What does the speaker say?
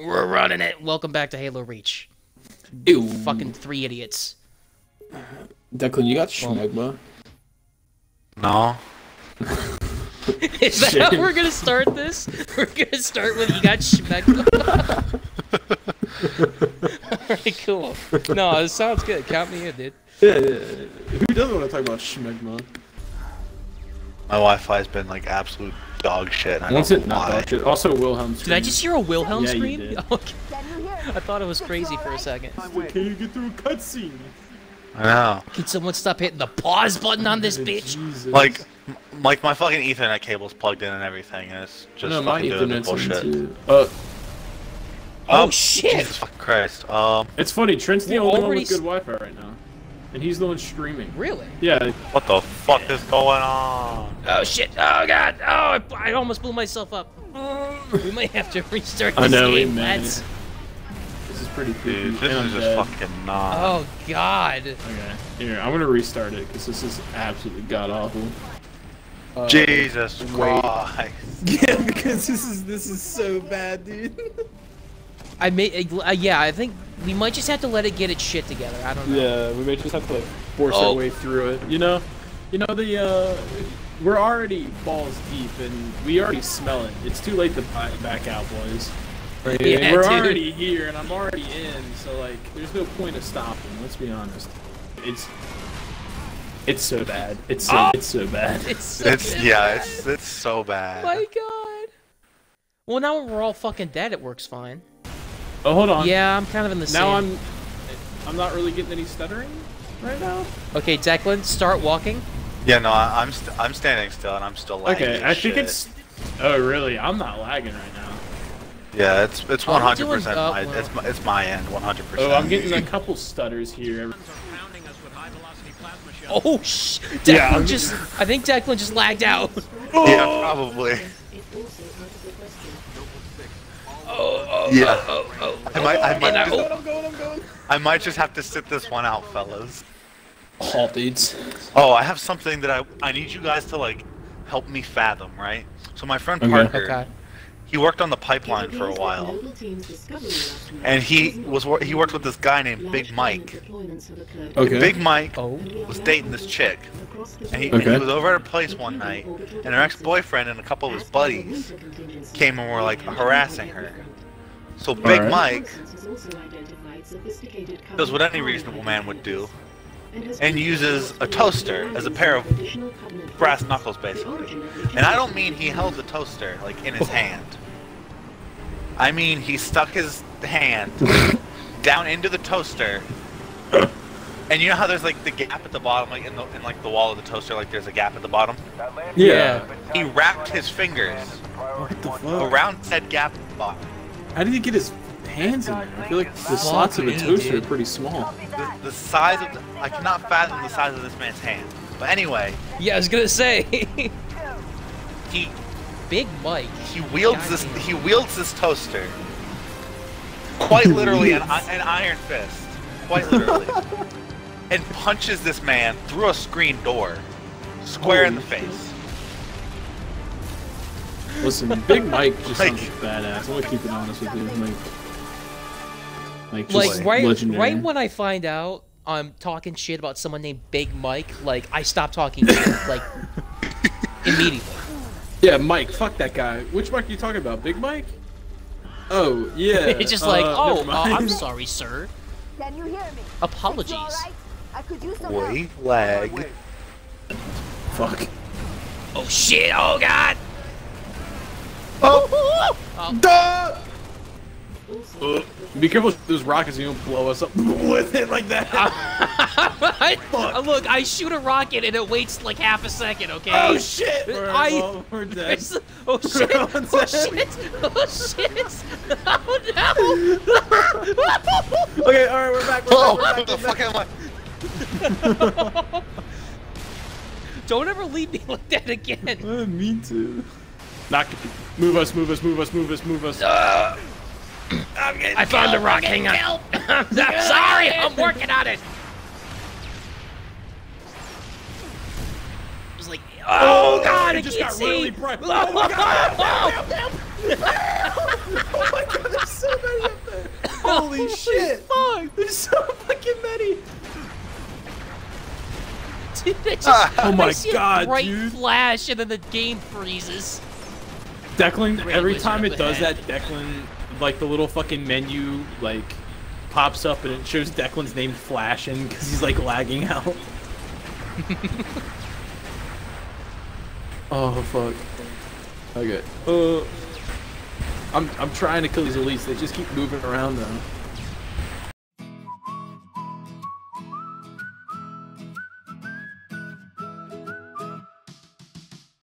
We're running it. Welcome back to Halo Reach. Ew. Fucking three idiots. Declan, you got schmegma? No. Is that how we're gonna start this? We're gonna start with you got schmeck. Alright, cool. No, it sounds good. Count me in, dude. Yeah, yeah, yeah. Who doesn't want to talk about schmegma? My Wi-Fi's been like absolute dog shit. I Once don't it not dog shit. Also, Wilhelm. Did I just hear a Wilhelm Yeah, you scream? did. Okay. I thought it was crazy for a second. Can you get through a cutscene? I know. Can someone stop hitting the pause button on this bitch? Jesus. Like, m- like my fucking Ethernet cable's plugged in and everything, and it's just no, my fucking doing the Ethernet's in bullshit. Uh, Oh, Oh, shit! Jesus fucking Christ. Um, it's funny. Trent's the We're only one with good s- Wi-Fi right now, and he's the one streaming. Really? Yeah, what the fuck is going on? Oh shit! Oh god! Oh, I, I almost blew myself up. We might have to restart this I know, game, may. lads. this is pretty creepy. Dude, this and I'm is dead. just fucking not. Oh god! Okay, here I'm gonna restart it because this is absolutely god awful. Uh, Jesus wait. Christ. Yeah, because this is this is so bad, dude. I may, uh, yeah, I think we might just have to let it get its shit together. I don't know. Yeah, we may just have to like force Oh. our way through it. You know, you know the uh, we're already balls deep and we already smell it. It's too late to back out, boys. Yeah, we're dude. already here and I'm already in, so like, there's no point of stopping. Let's be honest. It's it's so bad. It's so, Oh. it's so bad. It's so It's bad. yeah, it's it's so bad. My god. Well, now when we're all fucking dead, it works fine. Oh, hold on. Yeah, I'm kind of in the Now same. I'm I'm not really getting any stuttering right now. Okay, Declan, start walking. Yeah, no, I, I'm st- I'm standing still and I'm still lagging. Okay, as I think it's. Oh really? I'm not lagging right now. Yeah, it's it's 100 doing, percent uh, my well- it's my, it's my end 100. percent Oh, I'm getting a couple stutters here. Oh sh! Declan Yeah, I'm- just. I think Declan just lagged out. Yeah, probably. Oh, oh, Yeah. oh, oh, oh. I might I might And I- just. I'm going. I'm going. I might just have to sit this one out, fellas. Halt dudes. Oh, I have something that I I need you guys to like help me fathom, right? So my friend Parker, Okay. he worked on the pipeline for a while, and he was wor- he worked with this guy named Big Mike. Okay. Big Mike Oh. was dating this chick, and he, and he was over at her place one night, and her ex-boyfriend and a couple of his buddies came and were like harassing her. So Big Alright. Mike does what any reasonable man would do, and uses a toaster as a pair of brass knuckles, basically. And I don't mean he held the toaster like in his hand. I mean he stuck his hand down into the toaster. And you know how there's like the gap at the bottom, like in the in like the wall of the toaster, like there's a gap at the bottom. Yeah. He wrapped his fingers What the fuck? around said gap at the bottom. How did he get his hands in there? I feel like the slots of a toaster are pretty small. The, the size of the, I cannot fathom the size of this man's hand. But anyway, Yeah, I was gonna say. he Big Mike. he wields this he wields this toaster quite literally an, an iron fist quite literally and punches this man through a screen door square in the Holy face Listen, Big Mike just Like- sounds badass. I'm gonna keep it honest with you. Like, like, just Like right, legendary. right when I find out I'm talking shit about someone named Big Mike, like I stop talking shit, like immediately. Yeah, Mike. Fuck that guy. Which Mike are you talking about? Big Mike? Oh yeah. It's just like, uh, oh, never uh. I'm sorry, sir. Can you hear me? Apologies. You all right? I could use some help. boy lag Fuck. Oh shit! Oh god! Oh, duh! Uh, be careful with those rockets. You don't blow us up with it like that. I, look, I shoot a rocket and it waits like half a second. Okay. oh shit! We're, I- well, we're dead. Oh shit! We're all Oh dead. shit! Oh shit! Oh no! Okay, all right, we're back. We're Oh, back. what the fuck am I? Don't ever leave me like that again. Uh, me too. Not move us, move us, move us, move us, move us. I found the rock. Hang on. I'm sorry. I'm working on it. It was like, oh, god, it I just can't got see. really bright. Oh my god! oh my god, that's so bad. Holy shit! Fuck! There's so fucking many. Dude, I just, Ah. Oh my I a God, bright dude. flash and then the game freezes. Declan, Great every time it the does that, Declan, like the little fucking menu, like pops up and it shows Declan's name flashing because he's like lagging out. oh fuck. Okay. Uh, I'm I'm trying to kill these elites. They just keep moving around though.